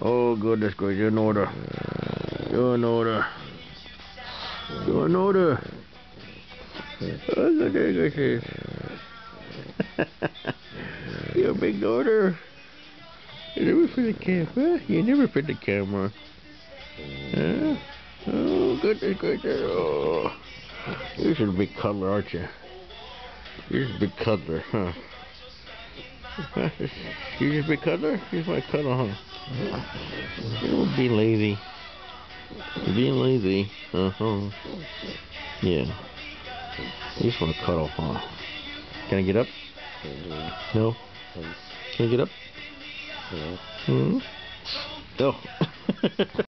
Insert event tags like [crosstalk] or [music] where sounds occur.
Oh, goodness gracious, you're in order. You're in order. You're in order. Oh, goodness gracious. [laughs] you're a big order. You never fit the camera. You never fit the camera. Huh? Oh, goodness gracious. Oh. You're a big cuddler, aren't you? You're a big cuddler, huh? You just big cuddler? You just want to cuddle, huh? You're being lazy. Being lazy. Uh-huh. Yeah. You just want to cuddle, huh? Can I get up? No? Can I get up? Hmm? No. [laughs]